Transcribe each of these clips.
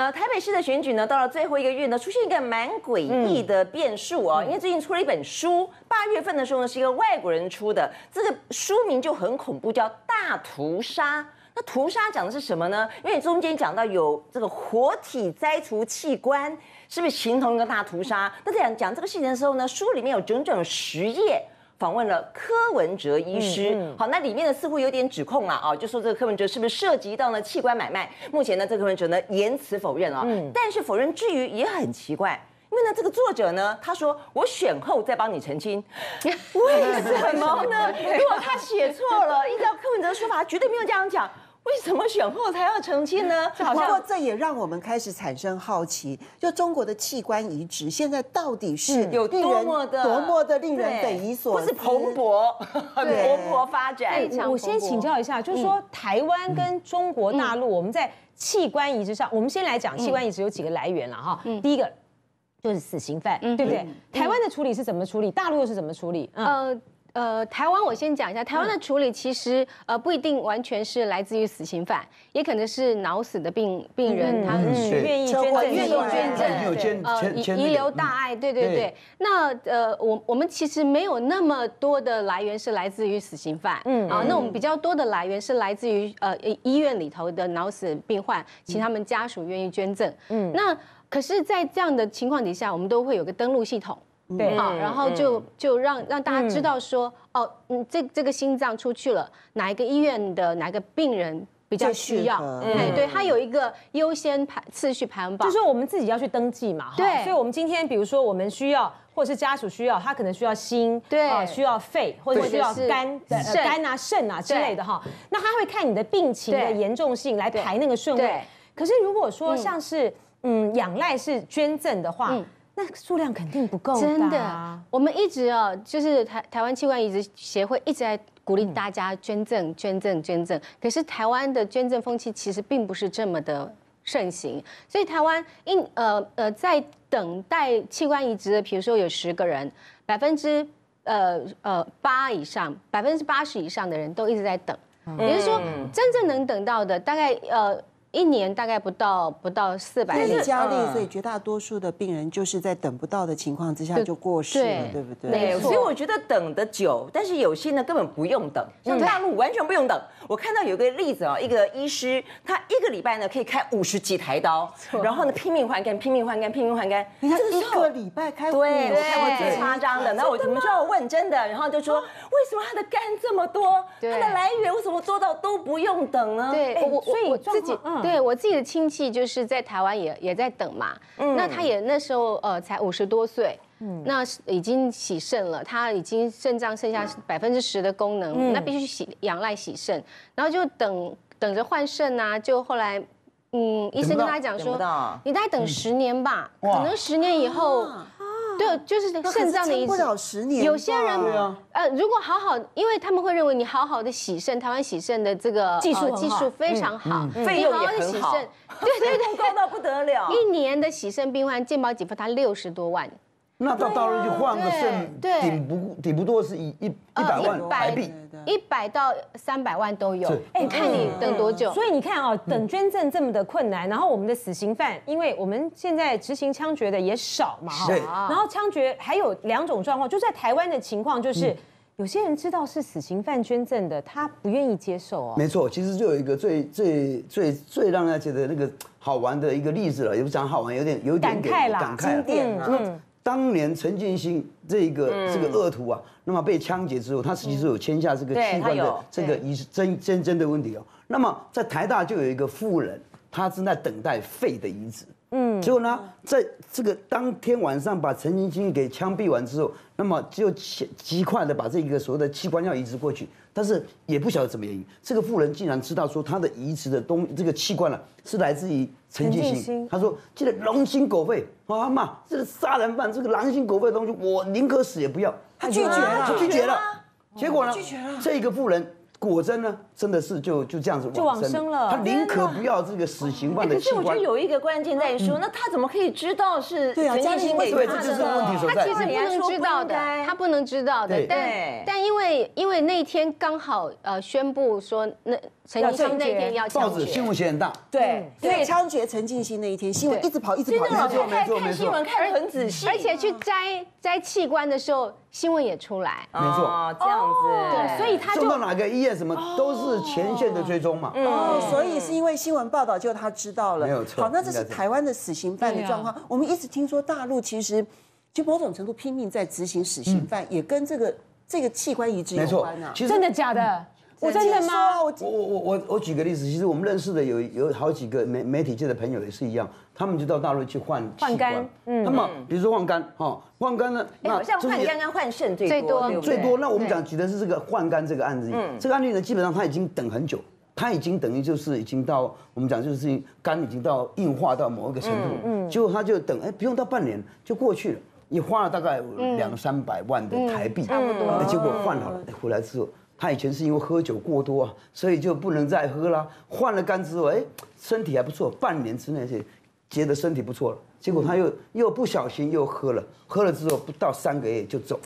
呃，台北市的选举呢，到了最后一个月呢，出现一个蛮诡异的变数哦。因为最近出了一本书，八月份的时候呢，是一个外国人出的，这个书名就很恐怖，叫《大屠杀》。那屠杀讲的是什么呢？因为中间讲到有这个活体摘除器官，是不是形同一个大屠杀？那在讲讲这个事情的时候呢，书里面有整整十页。访问了柯文哲医师，好，那里面呢似乎有点指控了啊，就说这个柯文哲是不是涉及到了器官买卖？目前呢，这个柯文哲呢言辞否认啊，但是否认之余也很奇怪，因为呢这个作者呢他说我选后再帮你澄清，为什么呢？如果他写错了，依照柯文哲的说法，他绝对没有这样讲。为什么选后才要澄清呢？不过这也让我们开始产生好奇，就中国的器官移植现在到底是有多么的多么的令人匪夷所思，是蓬勃、蓬勃发展。我先请教一下，就是说台湾跟中国大陆，我们在器官移植上，我们先来讲器官移植有几个来源了哈。第一个就是死刑犯，对不对？台湾的处理是怎么处理？大陆又是怎么处理？呃。呃，台湾我先讲一下，台湾的处理其实呃不一定完全是来自于死刑犯，也可能是脑死的病病人，他愿意捐赠，愿意捐赠，呃遗遗留大爱，对对对。那呃我我们其实没有那么多的来源是来自于死刑犯，嗯啊，那我们比较多的来源是来自于呃医院里头的脑死病患，请他们家属愿意捐赠，嗯，那可是，在这样的情况底下，我们都会有个登录系统。对，好，然后就就让让大家知道说，哦，嗯，这这个心脏出去了，哪一个医院的哪个病人比较需要？哎，对，它有一个优先排次序排行榜，就是我们自己要去登记嘛。对，所以我们今天比如说我们需要，或者是家属需要，他可能需要心，对，需要肺，或者需要肝、肝啊、肾啊之类的哈。那他会看你的病情的严重性来排那个顺位。可是如果说像是嗯仰赖是捐赠的话。那数量肯定不够，真的。我们一直哦，就是台台湾器官移植协会一直在鼓励大家捐赠、捐赠、捐赠。可是台湾的捐赠风气其实并不是这么的盛行，所以台湾一呃呃在等待器官移植的，比如说有十个人，百分之呃呃八以上，百分之八十以上的人都一直在等。也就是说，真正能等到的，大概呃。一年大概不到不到四百例，加利，所以绝大多数的病人就是在等不到的情况之下就过世了，对不对？对，所以我觉得等的久，但是有些呢根本不用等，像大陆完全不用等。我看到有个例子啊，一个医师他一个礼拜呢可以开五十几台刀，然后呢拼命换肝，拼命换肝，拼命换肝。你看一个礼拜开，对，我看过最夸张的。那我我们就要问真的，然后就说为什么他的肝这么多？他的来源为什么做到都不用等呢？对，我所以我自己。对我自己的亲戚就是在台湾也也在等嘛，那他也那时候呃才五十多岁，那已经洗肾了，他已经肾脏剩下百分之十的功能，那必须洗仰赖洗肾，然后就等等着换肾啊，就后来嗯医生跟他讲说，你大概等十年吧，可能十年以后。对，就是肾脏的移植，有些人呃，如果好好，因为他们会认为你好好的洗肾，台湾洗肾的这个技术技术非常好，费用也很好，对对对，高到不得了。一年的洗肾病患健保给付他六十多万。那到大陆就换个肾，顶不顶不多是一一一百万台币，一百到三百万都有。哎，看你等多久。所以你看哦，等捐赠这么的困难，然后我们的死刑犯，因为我们现在执行枪决的也少嘛，哈。然后枪决还有两种状况，就在台湾的情况，就是有些人知道是死刑犯捐赠的，他不愿意接受哦。没错，其实就有一个最最最最让人觉得那个好玩的一个例子了，也不讲好玩，有点有点感慨啦，经典嗯。当年陈建新这个这个恶徒啊，那么被枪决之后，他实际是有签下这个器官的这个遗真真真的问题哦。那么在台大就有一个妇人，她正在等待肺的移植。嗯，结果呢，在这个当天晚上把陈建新给枪毙完之后，那么就极极快的把这个所谓的器官要移植过去。但是也不晓得怎么原因，这个妇人竟然知道说他的移植的东这个器官呢，是来自于陈建新。他说：“这个狼心狗肺，啊妈，这个杀人犯，这个狼心狗肺的东西，我宁可死也不要。”他拒绝了，他拒绝了。结果呢？拒绝了。这个妇人。果真呢，真的是就就这样子就往生了。他宁可不要这个死刑犯的可是我觉得有一个关键在于说，那他怎么可以知道是陈建新给他的？他其实不能知道的，他不能知道的。但但因为因为那天刚好呃宣布说那陈进兴那天要报纸新闻写很大，对。对，枪决陈进兴那一天，新闻一直跑，一直跑，没错。没错看新闻看得很仔细，而且去摘摘器官的时候，新闻也出来，没错，这样子，对，所以他送到哪个医院，什么都是前线的追踪嘛。哦，所以是因为新闻报道，就他知道了，没有错。好，那这是台湾的死刑犯的状况。我们一直听说大陆其实就某种程度拼命在执行死刑犯，也跟这个这个器官移植有关啊。其实真的假的？我真的吗？我我我我我举个例子，其实我们认识的有有好几个媒媒体界的朋友也是一样，他们就到大陆去换换肝，嗯，那么比如说换肝哈，换肝呢，好像换肝跟换肾最多最多。那我们讲举的是这个换肝这个案子，嗯，这个案例呢，基本上他已经等很久，他已经等于就是已经到我们讲就是肝已经到硬化到某一个程度，嗯，结果他就等哎不用到半年就过去了，你花了大概两三百万的台币，差不多，结果换好了回来之后。他以前是因为喝酒过多啊，所以就不能再喝了。换了肝之后，哎，身体还不错，半年之内是觉得身体不错了。结果他又又不小心又喝了，喝了之后不到三个月就走。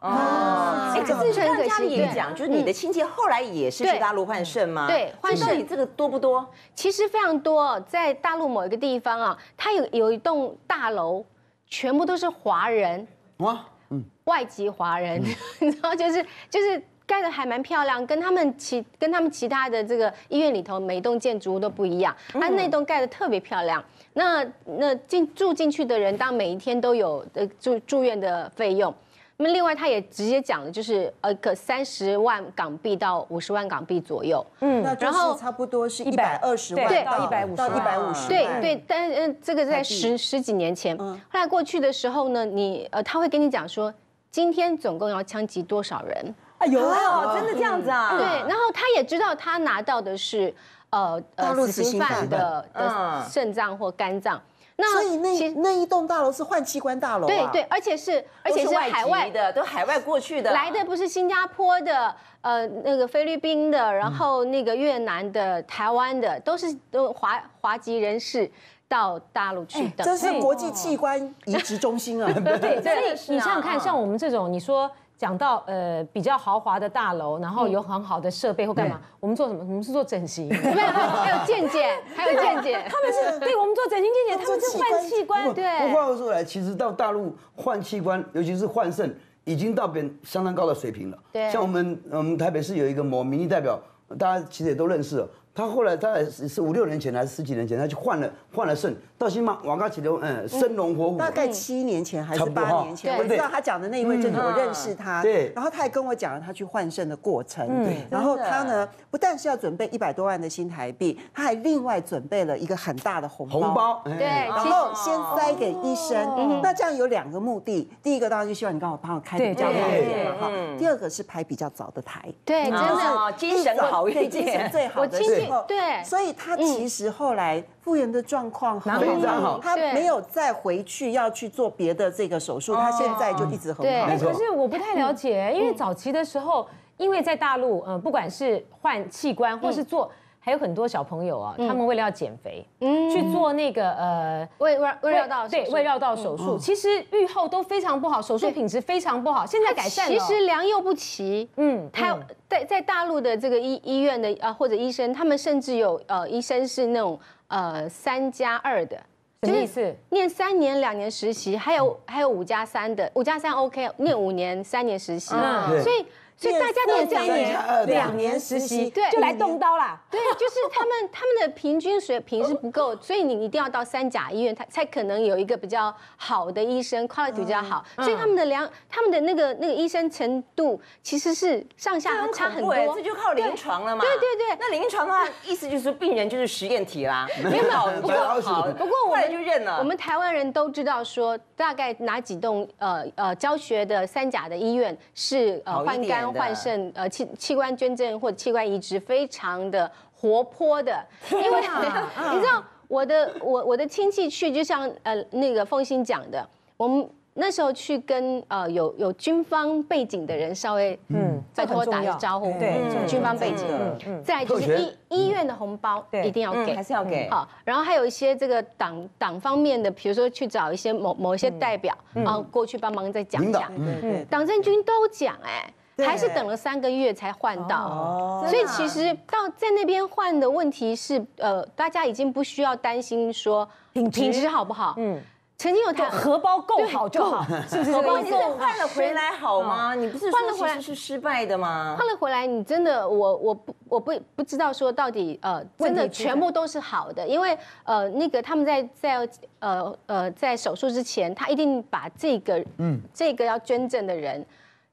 哦，哎，可是刚刚嘉丽也讲，就是你的亲戚后来也是去大陆换肾吗？对，换肾这个多不多？其实非常多，在大陆某一个地方啊，它有有一栋大楼，全部都是华人哇，嗯，外籍华人，你知道，就是就是。盖的还蛮漂亮，跟他们其跟他们其他的这个医院里头每一栋建筑物都不一样，它那栋盖的特别漂亮。那那进住进去的人，当每一天都有呃住住院的费用。那么另外他也直接讲了，就是呃可三十万港币到五十万港币左右。嗯，然后差不多是一百二十万到一百五到一百五十。对对，但嗯这个在十十几年前，后来过去的时候呢，你呃他会跟你讲说，今天总共要枪击多少人。啊有啊，真的这样子啊？对，然后他也知道他拿到的是呃大陆死刑犯的的肾脏或肝脏，那所以那那一栋大楼是换器官大楼，对对，而且是而且是海外的，都海外过去的，来的不是新加坡的，呃那个菲律宾的，然后那个越南的、台湾的，都是都华华籍人士到大陆去的，这是国际器官移植中心啊，对，所以你想想看，像我们这种，你说。讲到呃比较豪华的大楼，然后有很好的设备或干嘛？我们做什么？我们是做整形，没有，还有健检，还有健检。他们是对我们做整形健检，他们是换器官。对。不话又说来，其实到大陆换器官，尤其是换肾，已经到边相当高的水平了。对。像我们我们台北市有一个某民意代表，大家其实也都认识。他后来大概是五六年前还是十几年前，他就换了换了肾，到新马瓦嘎起的嗯生龙活虎。大概七年前还是八年前，我知道他讲的那一位真的，我认识他。对。然后他也跟我讲了他去换肾的过程。对。然后他呢，不但是要准备一百多万的新台币，他还另外准备了一个很大的红包。红包。对。然后先塞给医生。那这样有两个目的，第一个当然就希望你刚好帮我开比较好一点嘛哈。第二个是排比较早的台。对，真的精神好一点，精神最好的对。所以他其实后来复原的状况非常好，他没有再回去要去做别的这个手术，他现在就一直很好。可是我不太了解，因为早期的时候，因为在大陆，嗯，不管是换器官或是做。还有很多小朋友啊，他们为了要减肥，嗯。去做那个呃胃胃胃绕道对胃绕道手术，其实愈后都非常不好，手术品质非常不好。现在改善了，其实良莠不齐。嗯，他在在大陆的这个医医院的啊或者医生，他们甚至有呃医生是那种呃三加二的，什么意思？念三年两年实习，还有还有五加三的，五加三 OK，念五年三年实习，所以。所以大家都这样年两年实习，对，就来动刀啦。对，就是他们他们的平均水平是不够，所以你一定要到三甲医院，他才可能有一个比较好的医生，quality 比较好。所以他们的量，他们的那个那个医生程度其实是上下差很多。这就靠临床了嘛。对对对，那临床的话，意思就是病人就是实验体啦。没有，不过好，不过我们就认了。我们台湾人都知道说，大概哪几栋呃呃教学的三甲的医院是呃换肝换肾呃。器器官捐赠或者器官移植非常的活泼的，因为 你知道我的我我的亲戚去，就像呃那个凤欣讲的，我们那时候去跟呃有有军方背景的人稍微嗯。拜托打个招呼，对军方背景，嗯。再就是医医院的红包一定要给，还是要给。好，然后还有一些这个党党方面的，比如说去找一些某某一些代表啊过去帮忙再讲讲，对对，党政军都讲哎。还是等了三个月才换到。所以其实到在那边换的问题是，呃，大家已经不需要担心说品质好不好。嗯。曾经有台荷包够好就好，是不是？荷包你是换了回来好吗？你不是换了回来是失败的吗？换了回来，你真的我我不我不不知道说到底呃，真的全部都是好的，因为呃那个他们在在呃呃在手术之前，他一定把这个嗯这个要捐赠的人。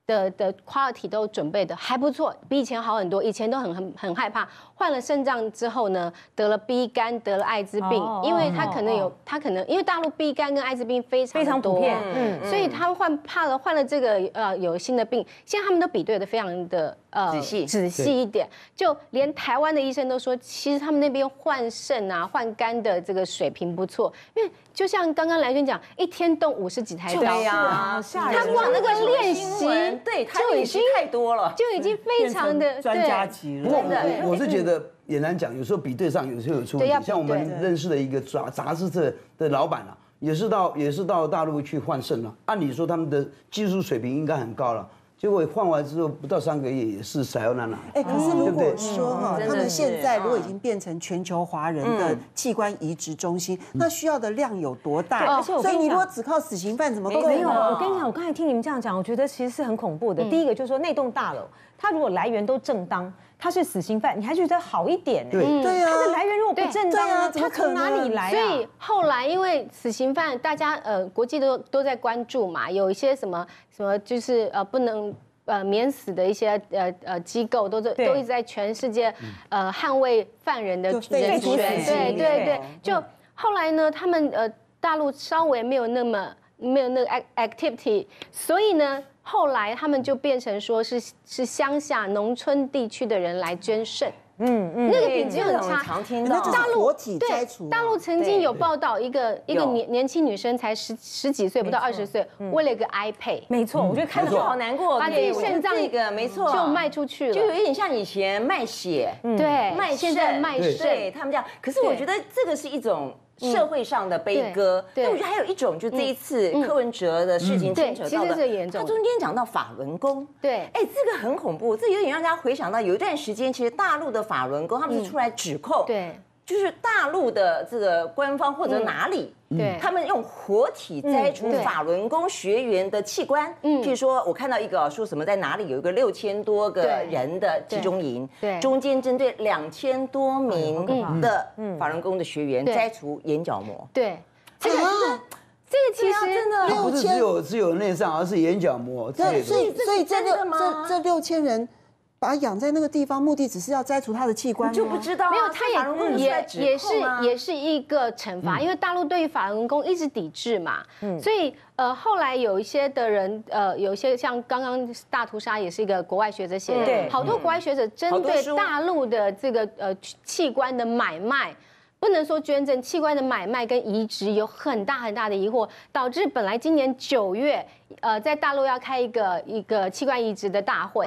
的的 quality 都准备的还不错，比以前好很多。以前都很很很害怕，换了肾脏之后呢，得了 B 肝，得了艾滋病，因为他可能有，他可能因为大陆 B 肝跟艾滋病非常非常普遍，嗯，所以他换怕了换了这个呃有新的病，现在他们都比对的非常的。呃，仔细仔细一点，就连台湾的医生都说，其实他们那边换肾啊、换肝的这个水平不错。因为就像刚刚来轩讲，一天动五十几台刀，对呀，他光那个练习，对，就已经太多了，就已经非常的专家级了。真的，我是觉得也难讲，有时候比对上有时候有出问题。像我们认识的一个杂杂志社的老板啊，也是到也是到大陆去换肾了。按理说他们的技术水平应该很高了。结果换完之后不到三个月也是塞欧娜娜。哎，可是如果说哈，他们现在如果已经变成全球华人的器官移植中心，那需要的量有多大？所以你如果只靠死刑犯怎么够？没有，我跟你讲，我刚才听你们这样讲，我觉得其实是很恐怖的。第一个就是说那栋大楼，它如果来源都正当。他是死刑犯，你还觉得好一点？对对啊，他的来源如果不正当啊，他从哪里来？所以后来因为死刑犯，大家呃国际都都在关注嘛，有一些什么什么就是呃不能呃免死的一些呃呃机构，都在都一直在全世界呃捍卫犯人的人权。对对对，就后来呢，他们呃大陆稍微没有那么没有那个 activity，所以呢。后来他们就变成说是是乡下农村地区的人来捐肾，嗯嗯，那个品质很差。常听到。大陆对大陆曾经有报道，一个一个年年轻女生才十十几岁，不到二十岁，为了一个 iPad，没错，我觉得看着好难过，把自己肾脏这个没错。就卖出去了，就有一点像以前卖血，对，卖现在卖肾，他们这样。可是我觉得这个是一种。社会上的悲歌，但我觉得还有一种，就这一次柯文哲的事情牵扯到的，他中间讲到法轮功，对，哎，这个很恐怖，这有点让大家回想到有一段时间，其实大陆的法轮功他们是出来指控，对。就是大陆的这个官方或者哪里，对，他们用活体摘除法轮功学员的器官，嗯，譬如说我看到一个说什么在哪里有一个六千多个人的集中营，对，中间针对两千多名的法轮功的学员摘除眼角膜，对，这个这个其实真的不是只有只有内脏，而是眼角膜，对，所以所以这六这这六千人。把它养在那个地方，目的只是要摘除他的器官就不知道，没有，他也也也是也是一个惩罚，因为大陆对于法轮功一直抵制嘛，嗯。所以呃后来有一些的人呃有一些像刚刚大屠杀也是一个国外学者写的，好多国外学者针对大陆的这个呃器官的买卖，不能说捐赠器官的买卖跟移植有很大很大的疑惑，导致本来今年九月呃在大陆要开一个一个器官移植的大会。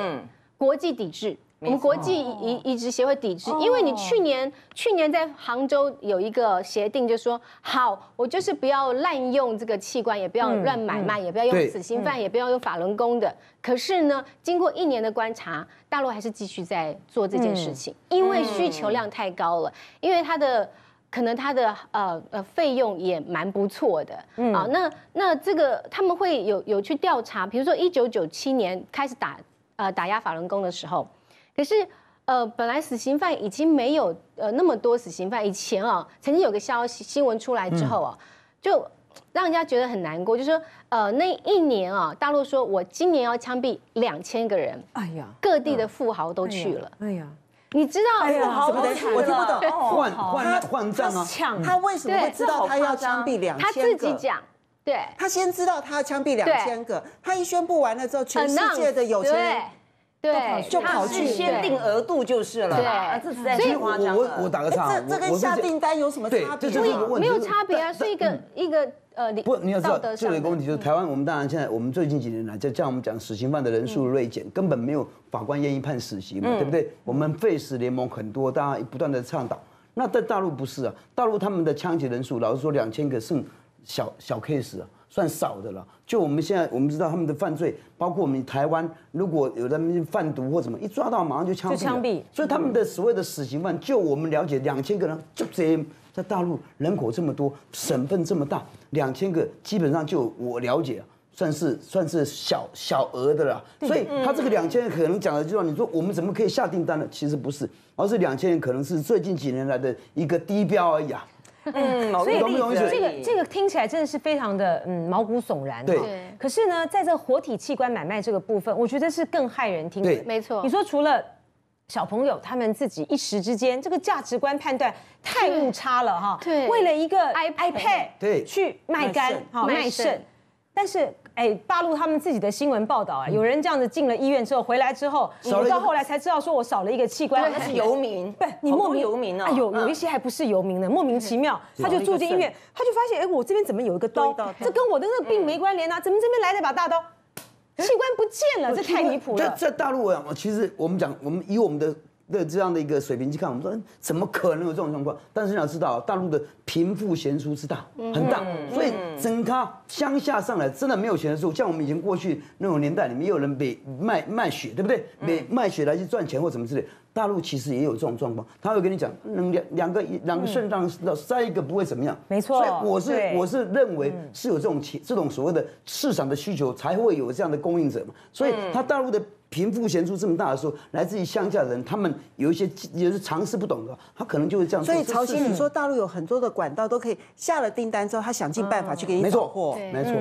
国际抵制，我们国际移移植协会抵制，因为你去年去年在杭州有一个协定，就说好，我就是不要滥用这个器官，也不要乱买卖，也不要用死刑犯，也不要用法轮功的。可是呢，经过一年的观察，大陆还是继续在做这件事情，因为需求量太高了，因为它的可能它的呃呃费用也蛮不错的嗯啊。那那这个他们会有有去调查，比如说一九九七年开始打。呃，打压法轮功的时候，可是呃，本来死刑犯已经没有呃那么多死刑犯。以前啊，曾经有个消息新闻出来之后啊，就让人家觉得很难过，就说呃那一年啊，大陆说我今年要枪毙两千个人。哎呀，各地的富豪都去了。哎呀，你知道富豪都去了？我听不懂。换换换账啊！他为什么会知道他要枪毙两千？他自己讲。对，他先知道他要枪毙两千个，他一宣布完了之后，全世界的有钱人对就跑去先定额度就是了。对，这实在太夸张了。我我打个岔，这这跟下订单有什么差别？没有差别啊，是一个 一个呃，不，你要知道，这有一个问题就是台湾，我们当然现在我们最近几年来，就像我们讲死刑犯的人数锐减，根本没有法官愿意判死刑嘛，对不对？我们废死联盟很多，大家不断的倡导。那在大陆不是啊，大陆他们的枪击人数，老实说两千个剩小小 case 啊。算少的了。就我们现在我们知道他们的犯罪，包括我们台湾，如果有人贩毒或什么，一抓到马上就枪毙。就枪毙。所以他们的所谓的死刑犯，就我们了解，两千个人就这在大陆人口这么多，省份这么大，两千个基本上就我了解，算是算是小小额的了。所以他这个两千可能讲的就是你说我们怎么可以下订单呢？其实不是，而是两千人可能是最近几年来的一个低标而已啊。嗯，所以这个这个听起来真的是非常的嗯毛骨悚然。对。可是呢，在这活体器官买卖这个部分，我觉得是更骇人听闻。没错。你说除了小朋友他们自己一时之间这个价值观判断太误差了哈。对。为了一个 iPad 对去卖肝好卖肾，但是。哎，大陆他们自己的新闻报道啊，有人这样子进了医院之后回来之后，我到后来才知道说我少了一个器官，那是游民，不，你莫名游民啊，有有一些还不是游民呢，莫名其妙他就住进医院，他就发现哎，我这边怎么有一个刀？这跟我的那个病没关联啊，怎么这边来了把大刀？器官不见了，这太离谱了。在在大陆啊，其实我们讲，我们以我们的。的这样的一个水平去看，我们说怎么可能有这种状况？但是你要知道，大陆的贫富悬殊之大，很大，所以整个乡下上来真的没有钱的时候，像我们以前过去那种年代里面，也有人被卖卖血，对不对？卖卖血来去赚钱或什么之类。大陆其实也有这种状况，他会跟你讲，两两个两个肾脏塞一个不会怎么样。没错，所以我是我是认为是有这种这种所谓的市场的需求，才会有这样的供应者嘛。所以他大陆的。贫富悬殊这么大的时候，来自于乡下人，他们有一些也是常识不懂的，他可能就会这样。所以曹鑫，你说大陆有很多的管道都可以下了订单之后，他想尽办法去给你找货，没错。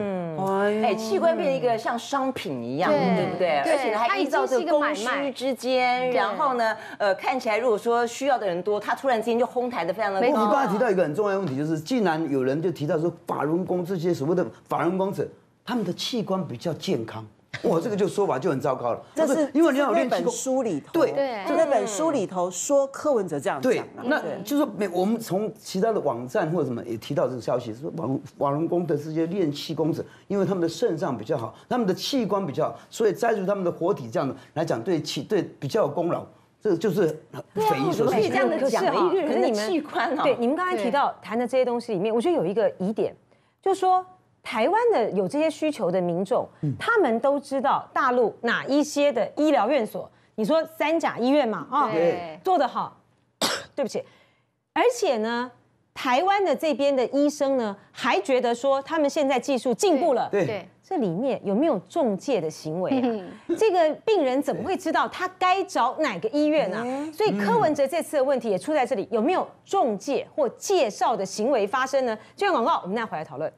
哎，器官变成一个像商品一样，对不对？而且还依照这个供需之间，然后呢，呃，看起来如果说需要的人多，他突然之间就哄抬的非常的。你刚才提到一个很重要的问题，就是既然有人就提到说法轮功这些所谓的法轮功者，他们的器官比较健康。哇，这个就说法就很糟糕了。这是因为你要那本书里头，对，就那本书里头说柯文哲这样讲。那就是说，每我们从其他的网站或者什么也提到这个消息，说网网龙功的这些练气功者，因为他们的肾脏比较好，他们的器官比较好，所以摘除他们的活体这样的来讲，对气对比较有功劳。这个就是匪夷所思。可以这样的讲一个人的器官对，你们刚才提到谈的这些东西里面，我觉得有一个疑点，就是说。台湾的有这些需求的民众，他们都知道大陆哪一些的医疗院所，你说三甲医院嘛，啊，做得好，对不起，而且呢，台湾的这边的医生呢，还觉得说他们现在技术进步了，对，这里面有没有中介的行为啊？这个病人怎么会知道他该找哪个医院呢？所以柯文哲这次的问题也出在这里，有没有中介或介绍的行为发生呢？这段广告我们再回来讨论。